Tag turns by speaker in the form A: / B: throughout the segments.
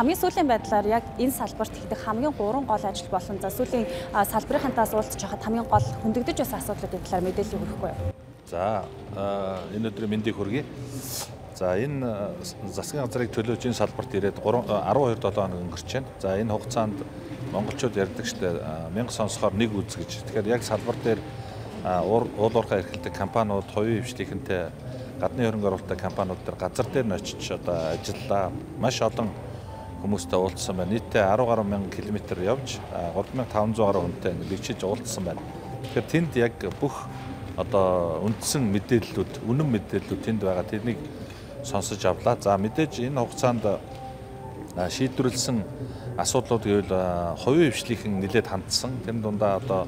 A: хамгийн сүүлийн байдлаар яг энэ салбарт хийдэг хамгийн гурван гол ажил болон за сүүлийн салбарынхантаас уулзч хахад хамгийн гол хөндөгдөж байсан асуудлуудын талаар мэдээлэл өгөхгүй юу?
B: За энэ өдрийн мэндийг хүргэе. За энэ засгийн газрыг төлөөж энэ салбарт ирээд 12 7 хоног өнгөрч байна. За энэ хугацаанд монголчууд ярьдаг штэ мянга сонсохоор нэг үз гэж. Тэгэхээр яг салбар дээр уул уурхай эрхэлдэг компаниуд хувийн хвшлийнхэнтэй гадны хөрөнгө оруулалттай компаниуд дээр газар дээр нь очиж одоо ажиллаа. Маш олон хүмүүстэй уулзсан байна. Нийтдээ 10 гаруй мянган километр явж 3500 гаруй хүнтэй нэгчиж уулзсан байна. Тэгэхээр тэнд яг бүх одоо үндсэн мэдээллүүд, үнэн мэдээллүүд тэнд байгаа. Тэрнийг сонсож авлаа. За мэдээж энэ хугацаанд шийдвэрлсэн асуудлууд гэвэл хувийн хвшлийнхэн нэлээд хандсан. Тэр дундаа одоо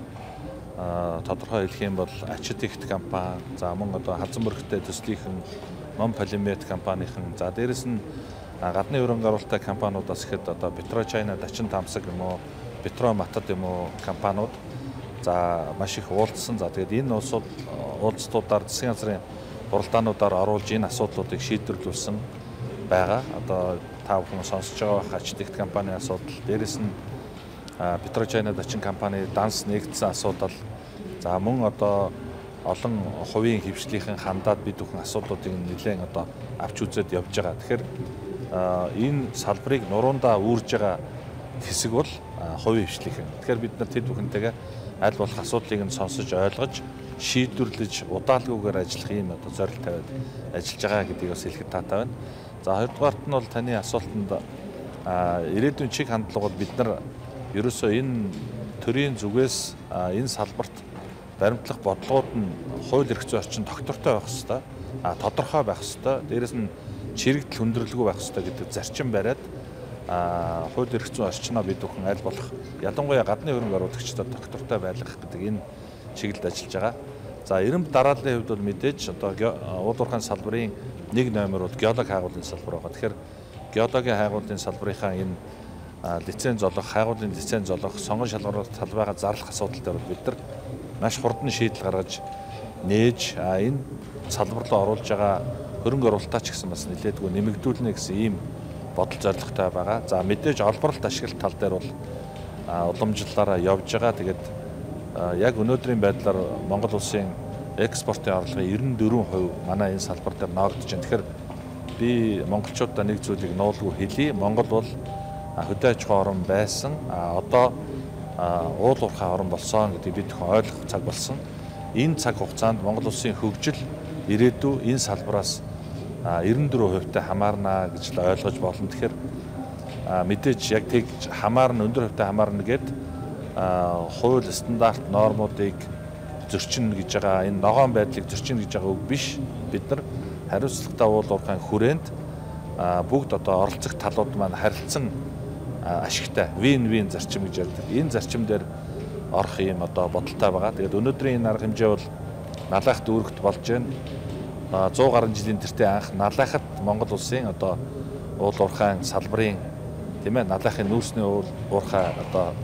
B: тодорхой хэлэх юм бол ачид ихт компани, за мөн одоо хазан бөрхтэй төслийнхэн, Мон полимет компанийн, за дээрэс нь гадны хөрөнгө оруулалттай компаниудаас ихэд одоо Петрочайна Дачин Тамсаг юм уу, Петро Матад юм уу компаниуд за маш их уулзсан. За тэгээд энэ улсууд уулзтуудаар засгийн газрын уралдаануудаар оруулж энэ асуудлуудыг шийдвэрлүүлсэн байгаа. Одоо та бүхэн сонсож байгаа бах ачдэгт компанийн асуудал, дээрэс нь Петрочайна Дачин компани данс нэгдсэн асуудал. За мөн одоо олон хувийн хөвшлийнхэн хандаад бид бүхэн асуудлуудыг нэлээд одоо авч үзээд явж байгаа. Тэгэхээр энэ салбарыг нуруундаа үүрж байгаа хэсэг бол хувийн хвшлийнхэн. Тэгэхээр бид нар тэд бүхэнтэйгээ аль болох асуудлыг нь сонсож ойлгож шийдвэрлэж удаалгүйгээр ажиллах юм одоо зорилт тавиад ажиллаж байгаа гэдгийг бас хэлэхэд таатай байна. За хоёрдугаарт нь бол таны асуултанд ирээдүйн чиг хандлагууд бид нар ерөөсөө энэ төрийн зүгээс энэ салбарт баримтлах бодлогууд нь хууль эрх зүйн орчин тогтвортой байх хэвээр тодорхой байх хэвээр дээрэс нь чирэгдэл хүндрэлгүй байх хэвээр гэдэг зарчим бариад а хууль эрх зүйн орчноо бид бүхэн аль болох ялангуяа гадны хөрөнгө оруулагчдад доктортой байлгах гэдэг энэ чиглэлд ажиллаж байгаа. За эренб дарааллын хувьд бол мэдээж одоо уулуурхайн салбарын нэг номер бол геолог хайгуулын салбар байгаа. Тэгэхээр геологийн хайгуулын салбарынхаа энэ лиценз олох, хайгуулын лиценз олох, сонгон шалгаруулалт талбайгаа зарлах асуудал дээр бид нар маш хурдан шийдэл гаргаж нээж энэ салбар руу оруулж байгаа хөрөнгө оруулалтаа ч гэсэн бас нэлээдгүй нэмэгдүүлнэ гэсэн ийм бодол зорилготой байгаа. За мэдээж олборлолт ашиглалт тал дээр бол уламжлалаараа явж байгаа. Тэгээд яг өнөөдрийн байдлаар Монгол улсын экспортын орлогын 94% манай энэ салбар дээр ноогдож байна. Тэгэхээр би монголчуудаа нэг зүйлийг нуулгүй хэлье. Монгол бол хөдөө аж ахуй орн байсан. Одоо уул уурхай орн болсон гэдгийг бид ойлгох цаг болсон. Энэ цаг хугацаанд Монгол улсын хөгжил ирээдүй энэ салбараас 94% та хамаарна гэж л ойлгож болно. Тэгэхээр мэдээж яг тэг хамаарна өндөр хувьтай хамаарна гэд хууль стандарт нормуудыг зөрчинө гэж байгаа энэ ногоон байдлыг зөрчинө гэж байгаа үг биш. Бид нар хариуцлагатай уул уурхайн хүрээнд бүгд одоо оролцох талууд маань харилцсан ашигтай вин-вин зарчим гэж ярьдаг. Энэ зарчим дээр орох юм одоо бодолтой байгаа. Тэгээд өнөөдрийн энэ арга хэмжээ бол налайх дүүрэгт болж байна 100 гаруй жилийн тэртээ анх налайхад Монгол улсын одоо уул уурхайн салбарын тийм ээ налайхын нүүрсний уул уурхай одоо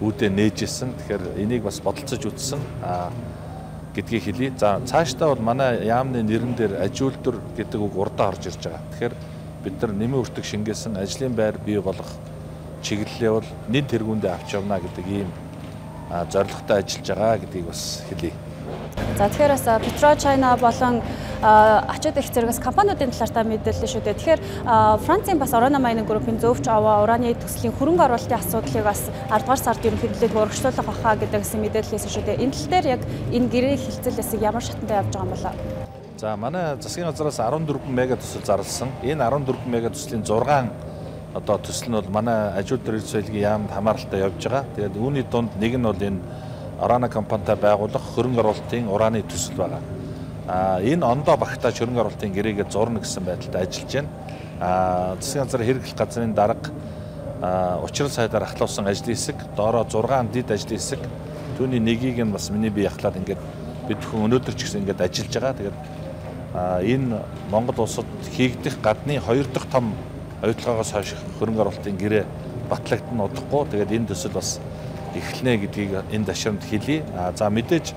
B: үүдээ нээжсэн. Тэгэхээр энийг бас бодолцож үзсэн а гэдгийг хэлье. За цаашдаа бол манай яамны нэрэн дээр ажилтар гэдэг үг урдаа орж ирж байгаа. Тэгэхээр бид нар нэмэн өртөг шингээсэн ажлын байр бий болгох чиглэлээ бол нэн тэргүүндээ авч явна гэдэг ийм зорилготой ажиллаж байгаа гэдгийг бас хэлье.
A: За тэгэхээр бас Petro China болон ачууд их зэрэгс компаниудын талаар та мэдээлэл шүү дээ. Тэгэхээр Францын бас Orano Mining Group-ийн зөвч аваа ураны төслийн хөрөнгө оруулалтын асуудлыг бас 10 дугаар сард ерөнхийдөө урагшлуулах баха гэдэг гэсэн мэдээлэл хийсэн шүү дээ. Энэ тал дээр яг энэ гэрээ хилцэлээс ямар шатантай явж байгаа юм болоо?
B: За манай засгийн газраас 14 мега төсөл зарласан. Энэ 14 мега төслийн 6 одоо төсөл нь бол манай ажил дөрвөл соёлын яамд хамааралтай явж байгаа. Тэгээд үүний дунд нэг нь бол энэ Орано компанитай байгуулах хөрөнгө оруулалтын ураны төсөл байгаа. А энэ ондоо багтааж хөрөнгө оруулалтын гэрээгээ зурна гэсэн байдалтай ажиллаж байна. А засгийн газар хэрэглэх газрын дарга учрал сайдаар ахлуулсан ажлын хэсэг, доороо 6 дид ажлын хэсэг түүний нэгийг нь бас миний бие ахлаад ингээд бид бүхэн өнөөдөр ч гэсэн ингээд ажиллаж байгаа. Тэгээд энэ Монгол улсад хийгдэх гадны хоёр дахь том оюутлагаас хойш хөрөнгө оруулалтын гэрээ батлагдана удахгүй. Тэгээд энэ төсөл бас эхэлнэ гэдгийг энэ ташрамд хэлье. За мэдээж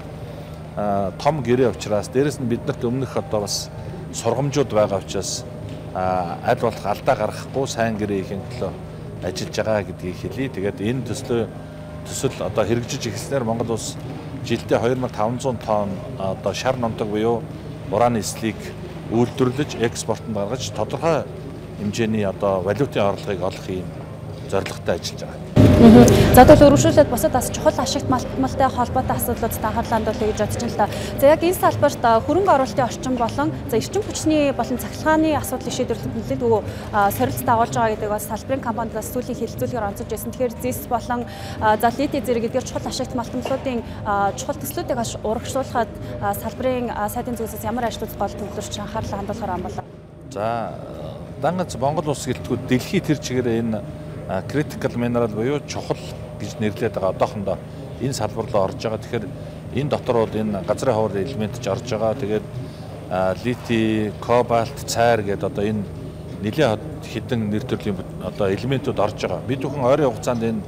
B: том гэрээ учраас дээрэс нь биднэрт өмнөх одоо бас сургамжууд байгаа учраас аль болох алдаа гаргахгүй сайн гэрээ ихийн төлөө ажиллаж байгаа гэдгийг хэлье. Тэгээд энэ төслөө төсөл одоо хэрэгжиж эхэлснээр Монгол улс жилдээ 2500 тонн одоо шар номдог буюу ураны эслийг үйлдвэрлэж экспортод гаргаж тодорхой хэмжээний одоо валютын орлогыг олох юм зорилготой ажиллаж байгаа.
A: За тэгвэл өргөжүүлээд бусад бас чухал ашигт малтмалтай холбоотой асуудлуудад анхаарлаа хандуулъя гэж байна л да. За яг энэ салбарт хөрөнгө оруулалтын орчин болон за эрчим хүчний болон цахилгааны асуудлыг шийдвэрлэх нэлээдгүй сорилт дагуулж байгаа гэдэг бас салбарын компаниудаас сүүлийн хэлэлцүүлгээр онцолж байсан. Тэгэхээр ЗИС болон за лити зэрэг эдгээр чухал ашигт малтмалуудын чухал төслүүдийг урагшуулахад салбарын сайдын зүйлсээс ямар ажлууд гол төвлөрч анхаарлаа хандуулахаар ам болоо.
B: За дангаж Монгол улс гэлтгүүд дэлхийд тэр чигээр энэ critical mineral буюу чухал гэж нэрлэдэг байгаа одоохондоо энэ салбар руу орж байгаа. Тэгэхээр энэ дотор бол энэ газрын ховор элемент ч орж байгаа. Тэгээд лити, кобальт, цайр гэдэг одоо энэ нэлээд хідэн нэр төрлийн одоо элементүүд орж байгаа. Бид бүхэн ойрын хугацаанд энэ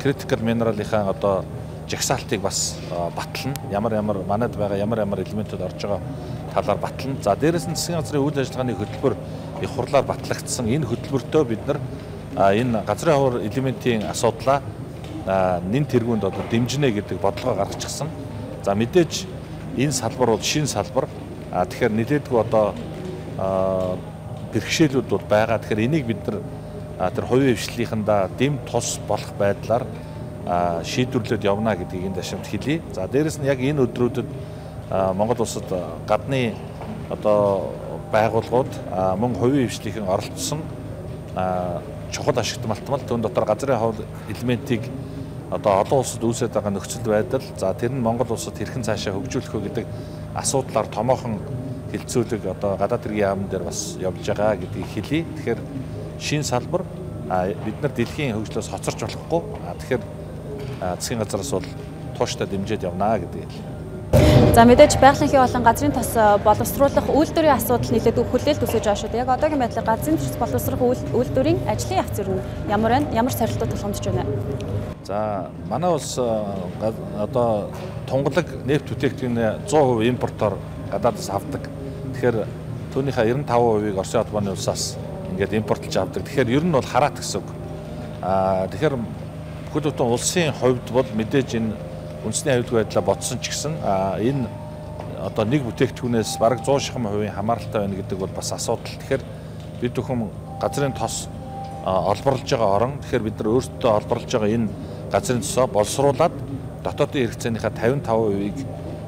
B: critical mineral-ийнхаа одоо жагсаалтыг бас батлна. Ямар ямар манад байгаа ямар ямар элементүүд орж байгаа талаар батлна. За дээрэс нь засгийн газрын үйл ажиллагааны хөтөлбөр их хурлаар батлагдсан энэ хөтөлбөртөө бид нар энэ газрын хавар элементийн асуудлаа нэн тэргуунд одоо дэмжинэ гэдэг бодлогоо гаргачихсан. За мэдээж энэ салбар бол шин салбар. А тэгэхээр нэлээдгүй одоо бэрхшээлүүд бол байгаа. Тэгэхээр энийг бид нар тэр хувийн хвшлийнхандаа дэм тус болох байдлаар шийдвэрлээд явна гэдгийг энэ ташамт хэлье. За дээрэс нь яг энэ өдрүүдэд Монгол улсад гадны одоо байгууллагууд мөн хувийн хвшлийнхэн оролцсон чухал ашигт малтмал түүн дотор газрын хавл элементийг одоо олон улсад үүсэж байгаа нөхцөл байдал за тэр нь Монгол улсад хэрхэн цаашаа хөгжүүлэх вэ гэдэг асуудлаар томоохон хилцүүлэг одоо гадаад хэргийн яамн дээр бас явж байгаа гэдгийг хэлье. Тэгэхээр шин салбар бид нар дэлхийн хөгжлөөс хоцорч болохгүй. Тэгэхээр засгийн газраас бол тууштай дэмжиж явна гэдэг хэлье.
A: За мэдээж байгалийн болон газрын тос э, боловсруулах үйлдвэрийн асуудал нэлээд хүлээлт үүсэж байгаа шүү дээ. Яг одоогийн байдлаар газрын тос боловсрох үйлдвэрийн ажлын явц юу ямар байна? Ямар сорилтууд тулгамдж байна?
B: За манай улс э, одоо тунгалаг нефть бүтээгдэхүүнээ 100% импортоор гадаадаас авдаг. Тэгэхээр түүнийхээ 95%-ийг Оросын холбооны улсаас ингээд импортлж авдаг. Тэгэхээр ер нь бол хараат гэсэн үг. Аа тэгэхээр бүхэл бүтэн улсын хувьд бол мэдээж энэ үндэсний аюулгүй байдлаа бодсон ч гэсэн энэ одоо нэг бүтээгдэхүүнээс бараг 100 шахам хувийн хамааралтай байна гэдэг бол бас асуудал. Тэгэхээр бид бүхэн газрын тос олборлож байгаа орон тэгэхээр бид нар өөрсдөө олборлож байгаа энэ газрын тосоо боловсруулад дотоодын хэрэгцээнийхээ 55%-ийг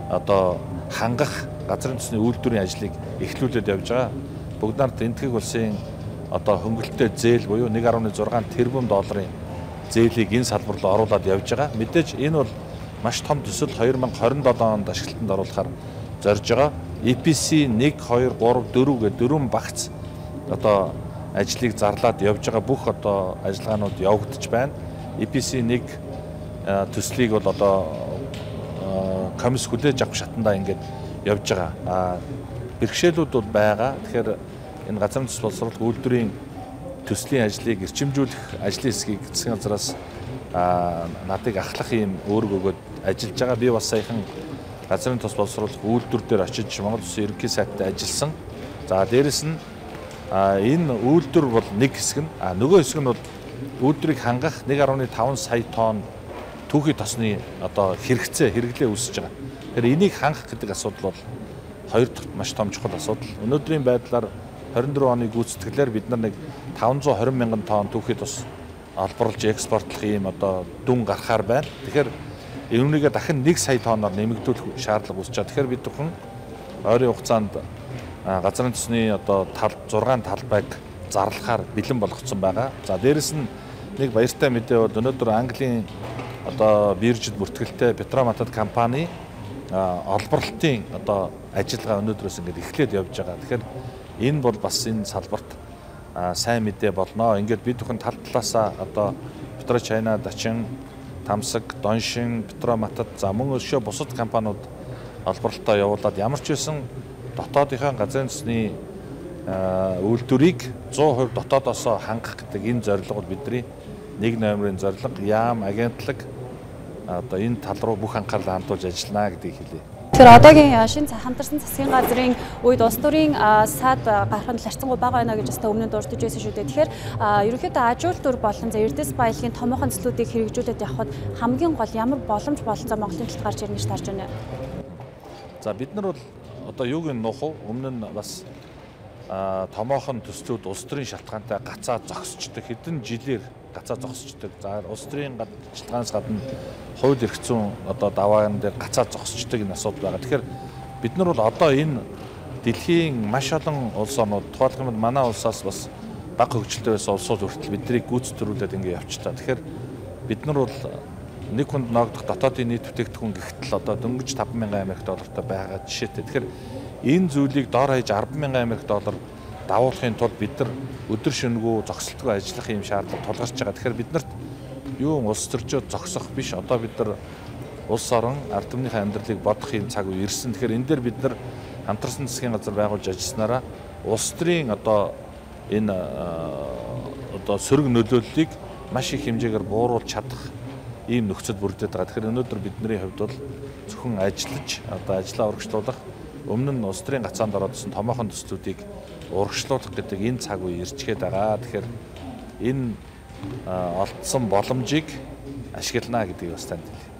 B: одоо хангах газрын тосны үйлдвэрийн ажлыг эхлүүлээд явж байгаа. Бүгд нарт энтгэг улсын одоо хөнгөлөлтөй зээл буюу 1.6 тэрбум долларын зээлийг энэ салбар руу оруулаад явж байгаа. Мэдээж энэ бол маш том төсөл 2027 онд ашиглалтанд оруулахаар зорж байгаа. EPC 1 2 3 4 гэх дөрвөн багц одоо ажлыг зарлаад явж байгаа бүх одоо ажиллагаанууд явагдаж байна. EPC 1 төслийг бол одоо комисс хүлээж авах шатандаа ингээд явж байгаа. Бэрхшээлүүд бол байгаа. Тэгэхээр энэ газар нутгийн боловсрол үйлдвэрийн төслийн ажлыг эрчимжүүлэх ажлын хэсгийг засгийн газраас надыг ахлах юм өөрөг өгөөд ажиллаж байгаа. Би бас саяхан газрын тус боловсруулах үйлдвэр дээр очиж Монгол Улсын ерөнхий сайтад ажилласан. За дээрэс нь энэ үйлдвэр бол нэг хэсэг нь а нөгөө хэсэг нь бол үйлдвэрийг хангах 1.5 сая тонн түүхий тосны одоо хэрэгцээ хэрэглээ үүсэж байгаа. Тэгэхээр энийг хангах гэдэг асуудал бол хоёр дахь маш том чухал асуудал. Өнөөдрийн байдлаар 24 оны гүйцэтгэлээр бид нар нэг 520 мянган тонн түүхий тос олборлж экспортлох ийм одоо дүн гарахаар байна. Тэгэхээр Үүнийгээ дахин 1 сая тонноор нэмэгдүүлэх шаардлага үүсэж байгаа. Тэгэхээр бид бүхэн ойрын хугацаанд газрын төсний одоо тал 6 талбайг зарлахаар бэлэн болгоцсон байгаа. За дээрэс нь нэг баяртай мэдээ бол өнөөдөр Английн одоо биржид бүртгэлтэй Петроматад компани олборлолтын одоо ажиллагаа өнөөдрөөс ингээд эхлээд явж байгаа. Тэгэхээр энэ бол бас энэ салбарт сайн мэдээ болно. Ингээд бид бүхэн тал талаасаа одоо Петро Чайна, Дачин Тамсаг, Доншин, Петроматад за мөн өшөө бусад компаниуд олборлолтоо явуулаад ямар ч байсан дотоодынхаа газрын төсний үйлдвэрийг 100% дотоодоос хангах гэдэг энэ зорилго бол бидний нэг номерын зорилго яам агентлаг одоо энэ тал руу бүх анхаарлаа хандуулж ажиллана гэдгийг хэлье.
A: Тэгэхээр одоогийн шинэ хамтарсан засгийн газрын үед улс төрийн саад гарах нь ларцсангуй бага байна гэж бас өмнө дурдж байсан шүү дээ. Тэгэхээр ерөнхийдөө ажуул төр болон за эрдэс баялагын томоохон цэцлүүдийг хэрэгжүүлээд явхад хамгийн гол ямар боломж бололцоо Монголын талд гарч ирнэ гэж тарж байна.
B: За бид нар бол одоо юуг нь нуух вэ? Өмнө нь бас томоохон төслүүд улс төрийн шалтгаантай гацаа зогсчдаг хэдэн жилээр гацаа зогсчдаг. За улс төрийн гадчилгаанаас гадна хууль эрх зүйн одоо даваан дээр гацаа зогсчдаг энэ асуудал байгаа. Тэгэхээр бид нар бол одоо энэ дэлхийн маш олон улс орнууд тухайлбал манай улсаас бас бага хөгжилтэй байсан улсууд хүртэл биднийг гүйцэтгүүлээд ингэ явчихлаа. Тэгэхээр бид нар бол нэг хүнд ногдох дотоодын нийт бүтээгдэхүүн гэхтэл одоо дөнгөж 5000 амрикт доллартай байгаа жишээтэй. Тэгэхээр энэ зүйлийг доор хаяж 100000 амрикт доллар давуулахын тулд бид нар өдөр шөнөгүй зогсолтгүй ажиллах юм шаардлага тулгарч байгаа. Тэгэхээр биднэрт юу улс төрчөө зогсох биш. Одоо бид нар улс орон ард түмнийхээ амьдралыг бодох юм цаг үе ирсэн. Тэгэхээр энэ дээр бид нар хамтарсан засгийн газар байгуулж ажилласнараа улс төрийн одоо энэ одоо сөрөг нөлөөллийг маш их хэмжээгээр бууруулж чадах ийм нөхцөл бүрдээд байгаа. Тэгэхээр өнөөдөр бидний хувьд бол зөвхөн ажиллаж одоо ажлаа урагшлуулах өмнө нь улс төрийн гацаанд ороодсон томоохон төслүүдийг урагшлуулах гэдэг энэ цаг үе ирчгээд байгаа. Тэгэхээр энэ олдсон боломжийг ашиглана гэдгийг бас танд хэлье.